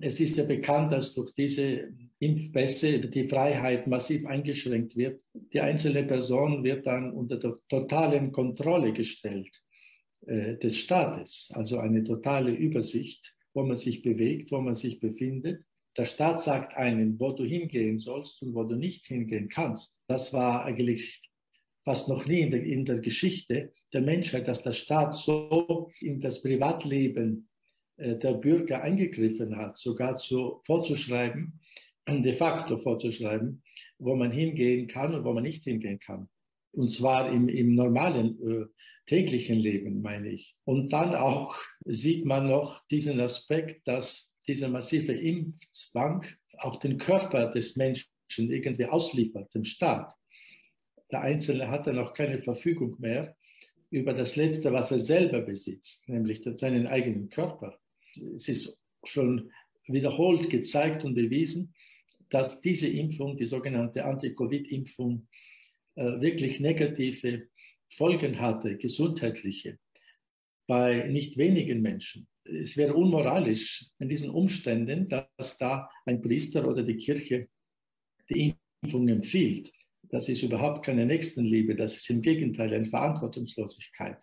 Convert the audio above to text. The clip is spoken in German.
es ist ja bekannt, dass durch diese Impfpässe die Freiheit massiv eingeschränkt wird. Die einzelne Person wird dann unter der totalen Kontrolle gestellt äh, des Staates, also eine totale Übersicht, wo man sich bewegt, wo man sich befindet. Der Staat sagt einem, wo du hingehen sollst und wo du nicht hingehen kannst. Das war eigentlich fast noch nie in der, in der Geschichte der Menschheit, dass der Staat so in das Privatleben der Bürger eingegriffen hat, sogar zu, vorzuschreiben, de facto vorzuschreiben, wo man hingehen kann und wo man nicht hingehen kann. Und zwar im, im normalen äh, täglichen Leben, meine ich. Und dann auch sieht man noch diesen Aspekt, dass dieser massive Impfzwang auch den Körper des Menschen irgendwie ausliefert, dem Staat. Der Einzelne hat dann auch keine Verfügung mehr über das Letzte, was er selber besitzt, nämlich seinen eigenen Körper. Es ist schon wiederholt gezeigt und bewiesen, dass diese Impfung, die sogenannte Anti-Covid-Impfung, äh, wirklich negative Folgen hatte, gesundheitliche, bei nicht wenigen Menschen. Es wäre unmoralisch in diesen Umständen, dass da ein Priester oder die Kirche die Impfung empfiehlt. Das ist überhaupt keine Nächstenliebe, das ist im Gegenteil eine Verantwortungslosigkeit.